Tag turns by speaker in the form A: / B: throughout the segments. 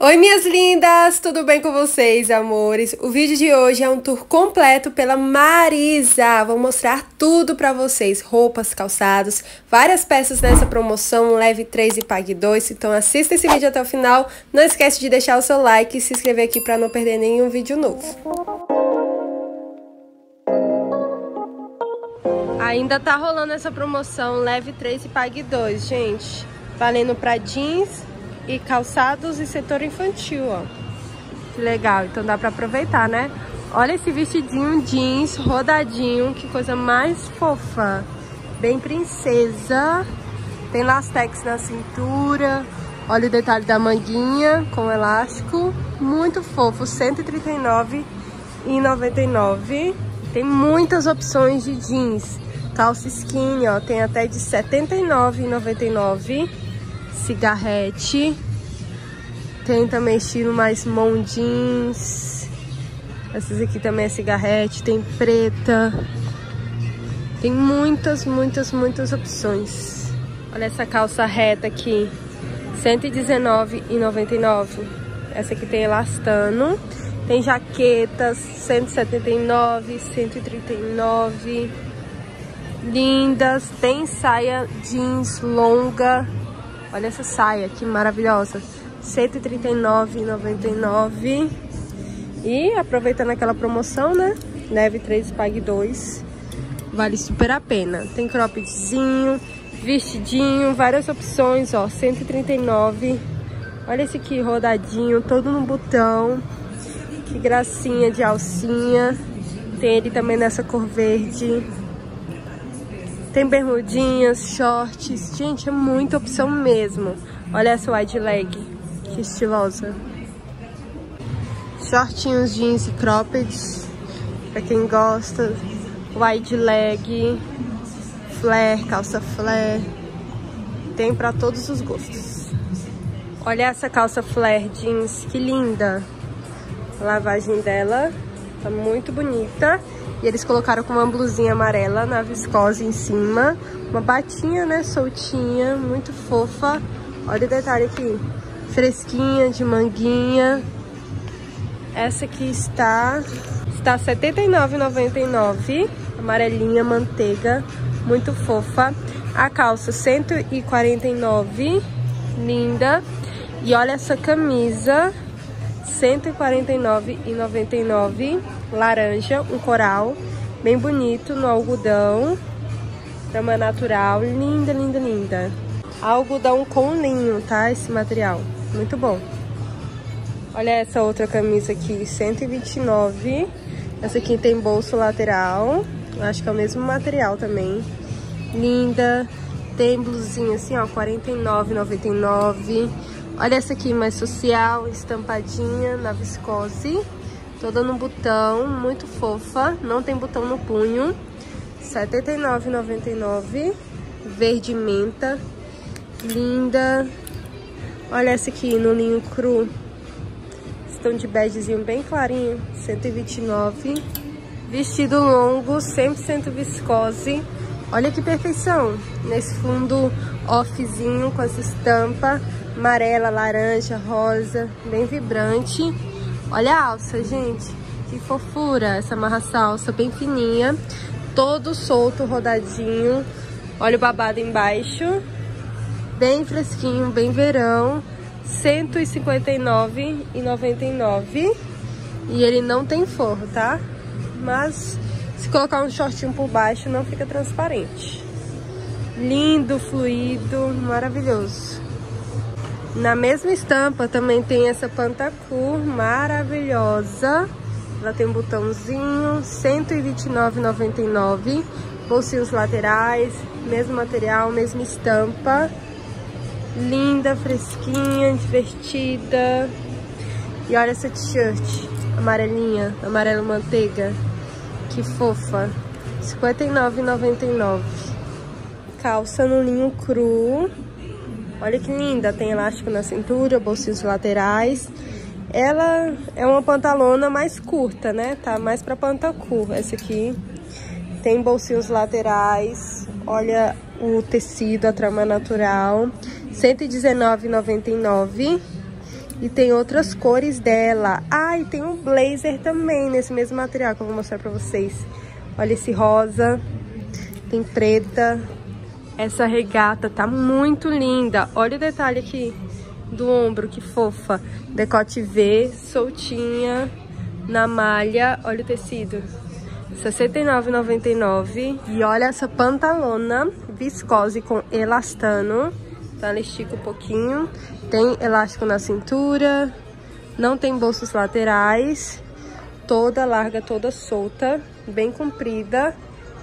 A: Oi, minhas lindas! Tudo bem com vocês, amores? O vídeo de hoje é um tour completo pela Marisa. Vou mostrar tudo pra vocês: roupas, calçados, várias peças nessa promoção. Leve 3 e pague 2. Então, assista esse vídeo até o final. Não esquece de deixar o seu like e se inscrever aqui pra não perder nenhum vídeo novo. Ainda tá rolando essa promoção Leve 3 e pague 2, gente. Valendo pra jeans e calçados e setor infantil, ó. Que legal, então dá pra aproveitar, né? Olha esse vestidinho jeans rodadinho, que coisa mais fofa. Bem princesa. Tem lastex na cintura. Olha o detalhe da manguinha com elástico. Muito fofo, R$ 139,99. Tem muitas opções de jeans. Calça skinny, ó, tem até de R$ 79,99 cigarrete. Tem também estilo mais jeans. Essas aqui também é cigarrete, tem preta. Tem muitas, muitas, muitas opções. Olha essa calça reta aqui, R$119,99. Essa aqui tem elastano. Tem jaquetas, 179, 139. Lindas. Tem saia jeans longa, Olha essa saia, que maravilhosa. R$ 139,99. E aproveitando aquela promoção, né? Leve 3 pague 2. Vale super a pena. Tem croppedzinho, vestidinho, várias opções, ó. 139. Olha esse aqui rodadinho, todo no botão. Que gracinha de alcinha. Tem ele também nessa cor verde. Tem bermudinhas, shorts. Gente, é muita opção mesmo. Olha essa wide leg. Que estilosa. Shortinhos jeans e cropped. Pra quem gosta. Wide leg. Flare, calça flare. Tem pra todos os gostos. Olha essa calça flare jeans. Que linda. A lavagem dela tá muito bonita. E eles colocaram com uma blusinha amarela na viscose em cima. Uma batinha, né, soltinha, muito fofa. Olha o detalhe aqui. Fresquinha, de manguinha. Essa aqui está... Está R$ 79,99. Amarelinha, manteiga. Muito fofa. A calça, R$ 149,00. Linda. E olha essa camisa. R$ 149,99 laranja, um coral, bem bonito, no algodão, trama natural, linda, linda, linda. Algodão com linho, tá? Esse material, muito bom. Olha essa outra camisa aqui, 129. Essa aqui tem bolso lateral, acho que é o mesmo material também. Linda, tem blusinha assim, ó, 49,99. Olha essa aqui mais social, estampadinha na viscose. Toda no botão, muito fofa. Não tem botão no punho. R$ 79,99. Verde menta. Linda. Olha essa aqui no linho cru. Estão de begezinho bem clarinho. 129. Vestido longo, 100% viscose. Olha que perfeição. Nesse fundo offzinho com essa estampa amarela, laranja, rosa, bem vibrante. Olha a alça, gente. Que fofura essa amarração, alça bem fininha. Todo solto, rodadinho. Olha o babado embaixo. Bem fresquinho, bem verão. R$ 159,99. E ele não tem forro, tá? Mas se colocar um shortinho por baixo, não fica transparente. Lindo, fluido, maravilhoso. Na mesma estampa também tem essa pantacur maravilhosa. Ela tem um botãozinho, R$ 129,99. Bolsinhos laterais, mesmo material, mesma estampa. Linda, fresquinha, divertida. E olha essa t-shirt, amarelinha, amarelo manteiga. Que fofa. R$ 59,99. Calça no linho cru. Olha que linda, tem elástico na cintura, bolsinhos laterais. Ela é uma pantalona mais curta, né? Tá mais pra pantacur, essa aqui. Tem bolsinhos laterais. Olha o tecido, a trama natural. R$ 119,99. E tem outras cores dela. Ah, e tem um blazer também nesse mesmo material que eu vou mostrar pra vocês. Olha esse rosa. Tem preta. Essa regata tá muito linda. Olha o detalhe aqui do ombro, que fofa. Decote V, soltinha, na malha. Olha o tecido. R$ 69,99. E olha essa pantalona viscose com elastano. Então ela estica um pouquinho. Tem elástico na cintura. Não tem bolsos laterais. Toda larga, toda solta. Bem comprida.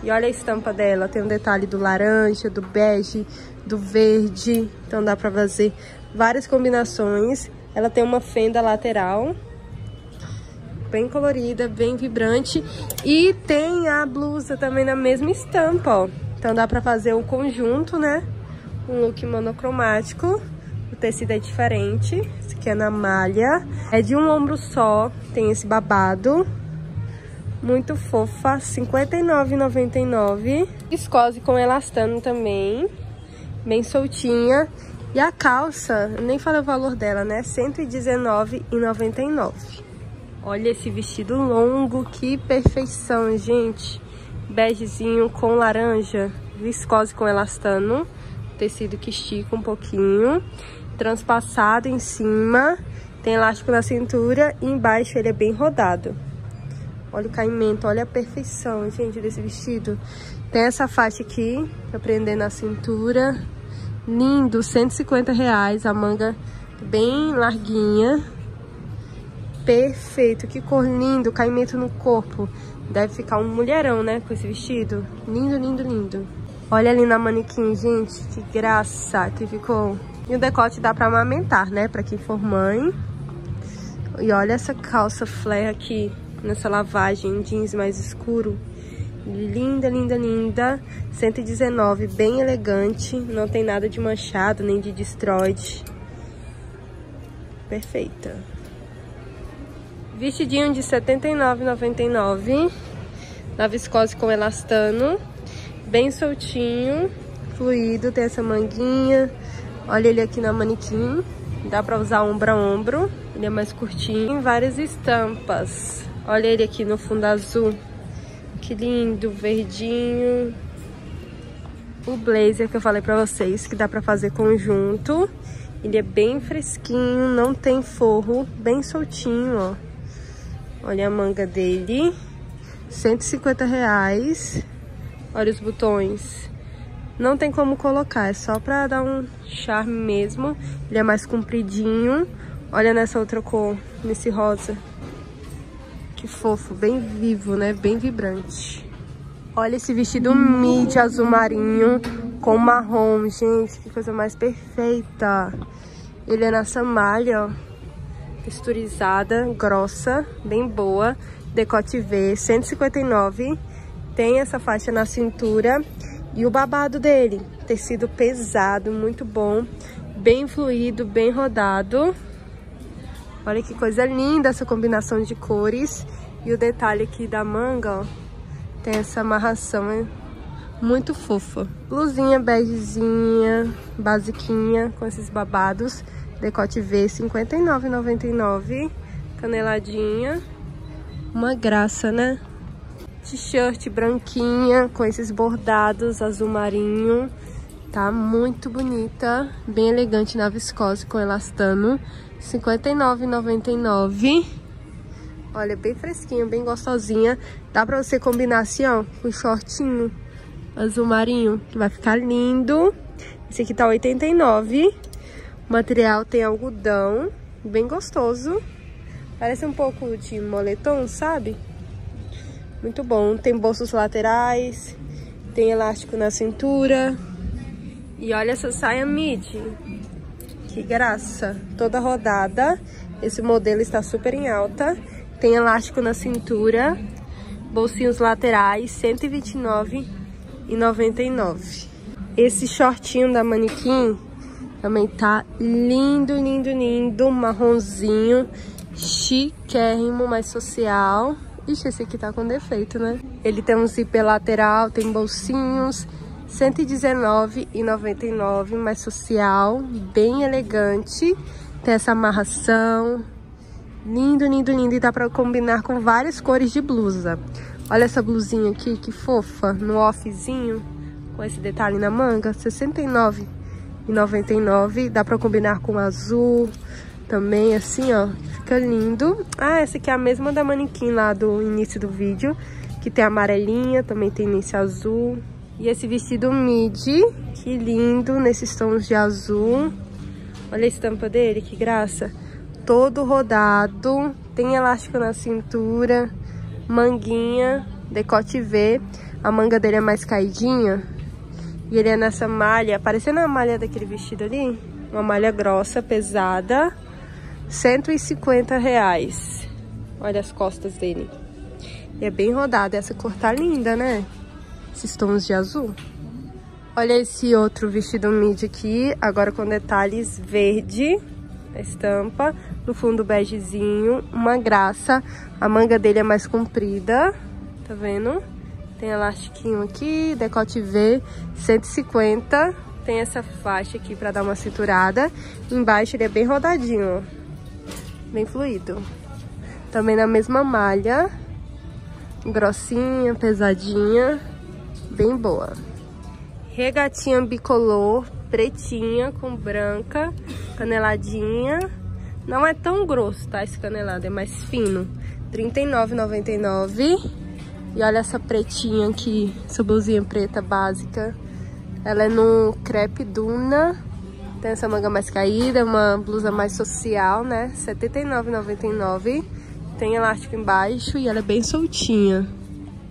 A: E olha a estampa dela. Tem um detalhe do laranja, do bege, do verde. Então dá pra fazer várias combinações. Ela tem uma fenda lateral bem colorida, bem vibrante. E tem a blusa também na mesma estampa, ó. Então dá pra fazer um conjunto, né? Um look monocromático. O tecido é diferente. Esse aqui é na malha. É de um ombro só. Tem esse babado. Muito fofa. R$ 59,99. Viscose com elastano também. Bem soltinha. E a calça, nem falei o valor dela, né? R$ 119,99. Olha esse vestido longo, que perfeição, gente. Begezinho com laranja, viscose com elastano. Tecido que estica um pouquinho. Transpassado em cima. Tem elástico na cintura e embaixo ele é bem rodado. Olha o caimento, olha a perfeição, gente, desse vestido. Tem essa faixa aqui, pra prender na cintura. Lindo, 150 reais, a manga bem larguinha. Perfeito, que cor lindo, caimento no corpo. Deve ficar um mulherão, né, com esse vestido. Lindo, lindo, lindo. Olha ali na manequim, gente, que graça que ficou. E o decote dá pra amamentar, né, pra quem for mãe. E olha essa calça flare aqui, nessa lavagem, jeans mais escuro. Linda, linda, linda. 119, bem elegante. Não tem nada de manchado, nem de destroyed. Perfeita. Vestidinho de R$ 79,99. Na viscose com elastano. Bem soltinho, fluido, tem essa manguinha. Olha ele aqui na manequim. Dá pra usar ombro a ombro. Ele é mais curtinho. Tem várias estampas. Olha ele aqui no fundo azul. Que lindo, verdinho. O blazer que eu falei pra vocês, que dá pra fazer conjunto. Ele é bem fresquinho, não tem forro, bem soltinho, ó. Olha a manga dele. 150 reais. Olha os botões. Não tem como colocar, é só pra dar um charme mesmo. Ele é mais compridinho. Olha nessa outra cor, nesse rosa. Que fofo, bem vivo, né? Bem vibrante. Olha esse vestido mid azul marinho com marrom, gente. Que coisa mais perfeita. Ele é nessa malha, ó texturizada, grossa, bem boa, decote V, 159. Tem essa faixa na cintura e o babado dele, tecido pesado, muito bom, bem fluido, bem rodado. Olha que coisa linda essa combinação de cores. E o detalhe aqui da manga, ó, tem essa amarração, é muito fofa. Blusinha begezinha, basiquinha, com esses babados. Decote V, R$ 59,99. Caneladinha. Uma graça, né? T-shirt branquinha com esses bordados azul marinho. Tá muito bonita. Bem elegante na viscose com elastano. R$ 59,99. Olha, bem fresquinha, bem gostosinha. Dá pra você combinar assim, ó, com shortinho azul marinho, que vai ficar lindo. Esse aqui tá R$ 89,00. O material tem algodão, bem gostoso. Parece um pouco de moletom, sabe? Muito bom. Tem bolsos laterais, tem elástico na cintura. E olha essa saia midi. Que graça. Toda rodada. Esse modelo está super em alta. Tem elástico na cintura. Bolsinhos laterais, R$ 129,99. Esse shortinho da manequim também tá lindo, lindo, lindo. Marronzinho, chiquérrimo, mais social. Ixi, esse aqui tá com defeito, né? Ele tem um zíper lateral, tem bolsinhos. R$119,99, mais social, bem elegante. Tem essa amarração. Lindo, lindo, lindo. E dá pra combinar com várias cores de blusa. Olha essa blusinha aqui, que fofa. No offzinho, com esse detalhe na manga. R$ 69,99. Dá pra combinar com azul também, assim, ó. Fica lindo. Ah, essa aqui é a mesma da manequim lá do início do vídeo. Que tem amarelinha, também tem nesse azul. E esse vestido midi, que lindo, nesses tons de azul. Olha a estampa dele, que graça. Todo rodado, tem elástico na cintura, manguinha, decote V. A manga dele é mais caidinha. E ele é nessa malha, parecendo a malha daquele vestido ali. Uma malha grossa, pesada. 150 reais. Olha as costas dele. E é bem rodado. Essa cor tá linda, né? Esses tons de azul. Olha esse outro vestido midi aqui, agora com detalhes verde, a estampa, no fundo begezinho, uma graça. A manga dele é mais comprida, tá vendo? Tem elastiquinho aqui, decote V, 150. Tem essa faixa aqui pra dar uma cinturada. Embaixo ele é bem rodadinho, ó. Bem fluido. Também na mesma malha, grossinha, pesadinha, bem boa. Regatinha bicolor, pretinha com branca, caneladinha. Não é tão grosso, tá? Esse canelado é mais fino. R$39,99. E olha essa pretinha aqui, essa blusinha preta básica. Ela é no crepe duna. Tem essa manga mais caída, uma blusa mais social, né? R$79,99. Tem elástico embaixo e ela é bem soltinha.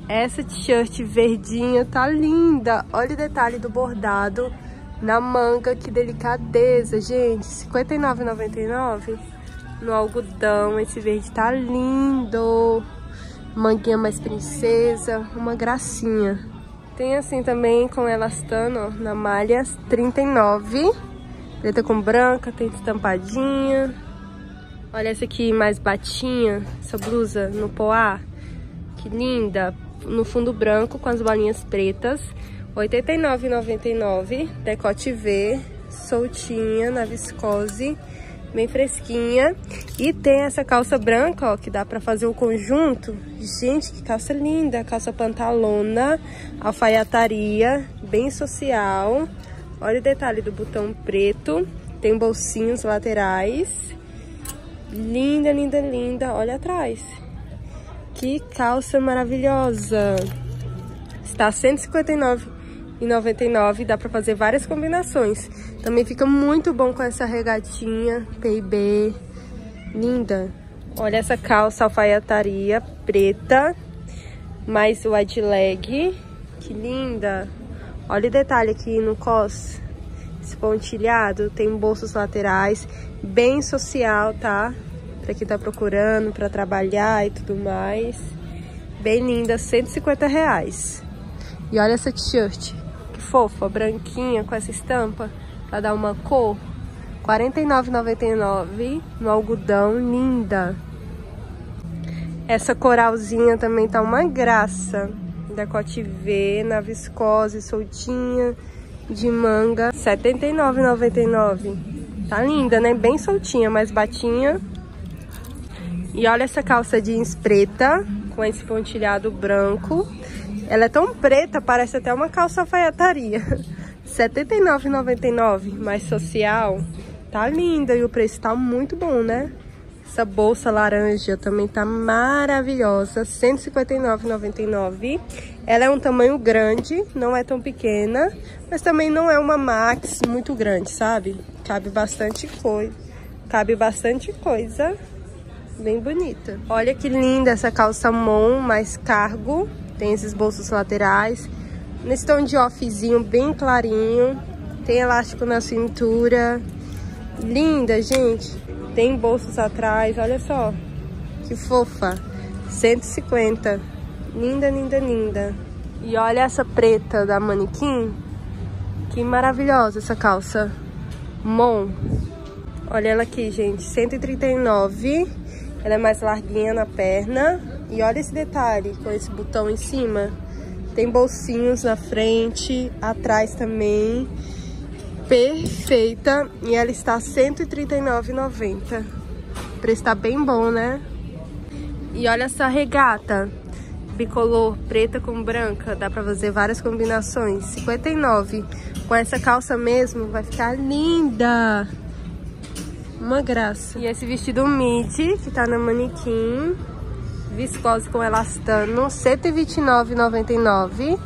A: Essa t-shirt verdinha tá linda. Olha o detalhe do bordado na manga. Que delicadeza, gente. R$ 59,99 no algodão. Esse verde tá lindo. Manguinha mais princesa. Uma gracinha. Tem assim também com elastano, ó, na malha, 39. Preta com branca, tem estampadinha. Olha essa aqui mais batinha, essa blusa no poá. Que linda, no fundo branco com as bolinhas pretas. R$ 89,99. Decote V, soltinha na viscose, bem fresquinha. E tem essa calça branca, ó, que dá pra fazer o conjunto. Gente, que calça linda. Calça pantalona, alfaiataria, bem social. Olha o detalhe do botão preto. Tem bolsinhos laterais. Linda, linda, linda. Olha atrás. Que calça maravilhosa! Está R$ 159,99, dá para fazer várias combinações. Também fica muito bom com essa regatinha PIB, linda. Olha essa calça alfaiataria preta, mais wide leg, que linda. Olha o detalhe aqui no cos, pontilhado, tem bolsos laterais, bem social, tá? Para quem tá procurando para trabalhar e tudo mais. Bem linda, 150 reais. E olha essa t-shirt, que fofa, branquinha com essa estampa, para dar uma cor. R$ 49,99 no algodão, linda. Essa coralzinha também tá uma graça. Decote V, na viscose, soltinha, de manga, R$ 79,99. Tá linda, né? Bem soltinha, mas batinha e olha essa calça jeans preta, com esse pontilhado branco. Ela é tão preta, parece até uma calça alfaiataria. R$ 79,99, mais social. Tá linda e o preço tá muito bom, né? Essa bolsa laranja também tá maravilhosa, R$ 159,99. Ela é um tamanho grande, não é tão pequena, mas também não é uma max muito grande, sabe? Cabe bastante coisa. Cabe bastante coisa bem bonita. Olha que linda essa calça mon, mais cargo. Tem esses bolsos laterais. Nesse tom de offzinho bem clarinho. Tem elástico na cintura. Linda, gente. Tem bolsos atrás, olha só. Que fofa. 150. Linda, linda, linda. E olha essa preta da manequim. Que maravilhosa essa calça. Mon. Olha ela aqui, gente. 139 ela é mais larguinha na perna. E olha esse detalhe com esse botão em cima. Tem bolsinhos na frente, atrás também. perfeita e ela está R$ 139,90. O preço tá bem bom, né? E olha essa regata, bicolor, preta com branca, dá pra fazer várias combinações. 59. Com essa calça mesmo, vai ficar linda. Uma graça. E esse vestido midi, que tá na manequim, viscose com elastano, 129,99.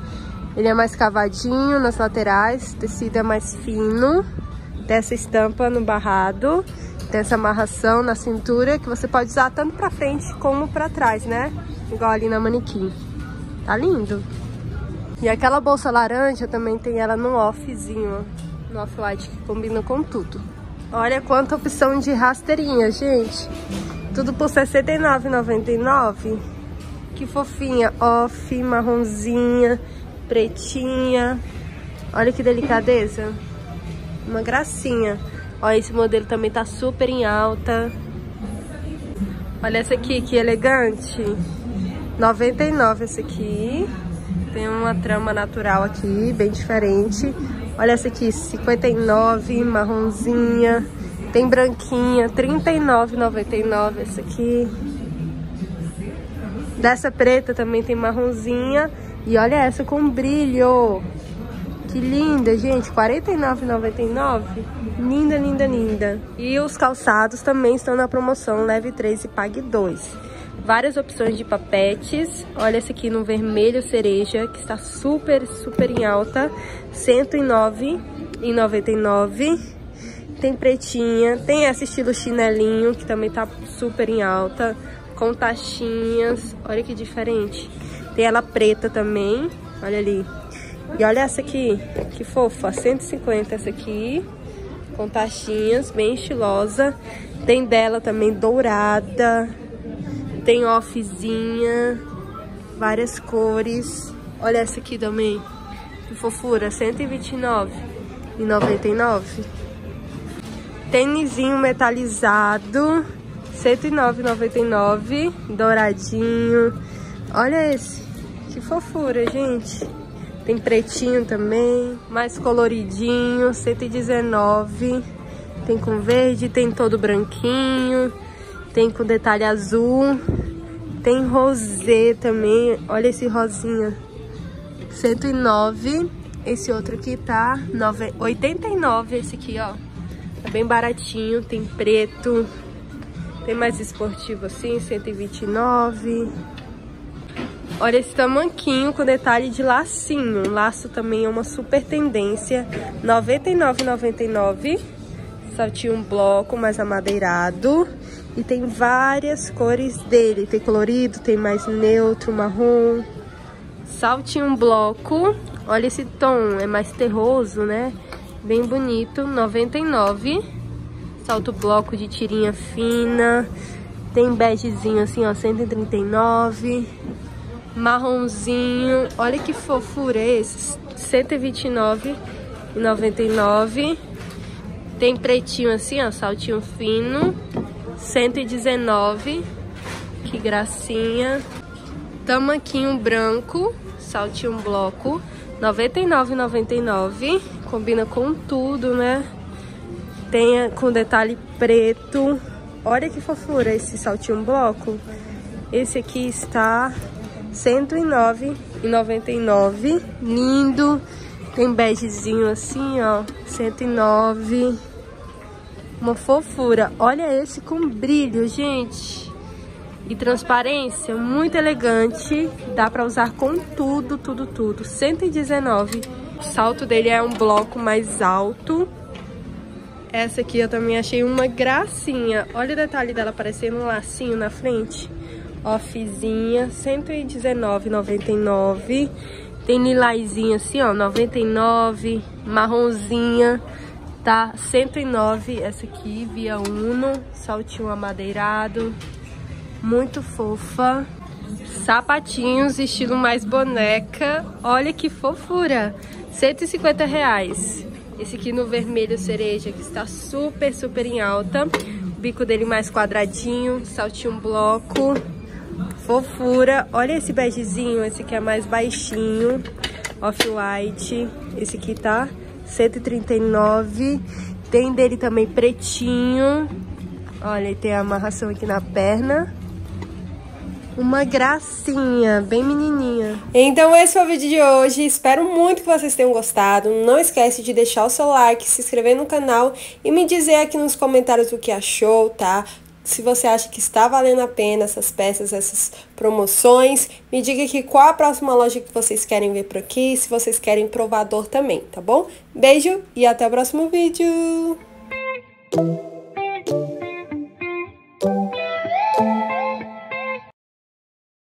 A: Ele é mais cavadinho nas laterais, tecido é mais fino, tem essa estampa no barrado, tem essa amarração na cintura que você pode usar tanto pra frente como pra trás, né? Igual ali na manequim. Tá lindo. E aquela bolsa laranja também tem ela no offzinho, no off-white, que combina com tudo. Olha quanta opção de rasteirinha, gente. Tudo por R$ 69,99. Que fofinha. Off, marronzinha pretinha. Olha que delicadeza. Uma gracinha. Olha, esse modelo também tá super em alta. Olha essa aqui, que elegante. 99 essa aqui. Tem uma trama natural aqui, bem diferente. Olha essa aqui, 59, marronzinha. Tem branquinha, 39,99 essa aqui. Dessa preta também tem marronzinha e olha essa com brilho. Que linda, gente. R$ 49,99. Linda, linda, linda. E os calçados também estão na promoção. Leve 3 e pague 2. Várias opções de papetes. Olha esse aqui no vermelho cereja, que está super, super em alta. R$ 109,99. Tem pretinha. Tem esse estilo chinelinho, que também tá super em alta. Com taxinhas. Olha que diferente. Tem ela preta também, olha ali. E olha essa aqui, que fofa, 150 essa aqui, com taxinhas, bem estilosa. Tem dela também dourada, tem offzinha, várias cores. Olha essa aqui também, que fofura, 129,99. Tênisinho metalizado, 109,99, douradinho. Olha esse. Que fofura, gente. Tem pretinho também, mais coloridinho, 119. Tem com verde, tem todo branquinho, tem com detalhe azul. Tem rosé também, olha esse rosinha. 109. Esse outro aqui tá 89, esse aqui, ó. Tá bem baratinho, tem preto. Tem mais esportivo assim, 129. Olha esse tamanquinho com detalhe de lacinho. Laço também é uma super tendência. R$ 99,99. Só tinha um bloco mais amadeirado. E tem várias cores dele. Tem colorido, tem mais neutro, marrom. Saltinho um bloco. Olha esse tom, é mais terroso, né? Bem bonito, 99. Salto bloco de tirinha fina. Tem begezinho assim, ó, 139 marronzinho. Olha que fofura esse. R$ 129,99. Tem pretinho assim, ó, saltinho fino. 119. Que gracinha. Tamanquinho branco, saltinho bloco. R$ 99,99. Combina com tudo, né? Tem com detalhe preto. Olha que fofura esse saltinho bloco. Esse aqui está 109,99. Lindo. Tem begezinho assim, ó. 109. Uma fofura. Olha esse com brilho, gente. E transparência, muito elegante. Dá pra usar com tudo, tudo, tudo. 119. O salto dele é um bloco mais alto. Essa aqui eu também achei uma gracinha. Olha o detalhe dela parecendo um lacinho na frente offzinha, 119,99. Tem lilazinha assim, ó, 99, marronzinha, tá 109 essa aqui, via Uno, saltinho amadeirado, muito fofa. Sapatinhos, estilo mais boneca, olha que fofura, 150 reais. Esse aqui no vermelho cereja, que está super, super em alta. bico dele mais quadradinho, saltinho bloco. Fofura. Olha esse begezinho, esse aqui é mais baixinho. Off-white. Esse aqui tá 139. Tem dele também pretinho. Olha, tem a amarração aqui na perna. Uma gracinha, bem menininha. Então esse foi o vídeo de hoje, espero muito que vocês tenham gostado. Não esquece de deixar o seu like, se inscrever no canal e me dizer aqui nos comentários o que achou, tá? Se você acha que está valendo a pena essas peças, essas promoções, me diga aqui qual a próxima loja que vocês querem ver por aqui, se vocês querem provador também, tá bom? Beijo e até o próximo vídeo!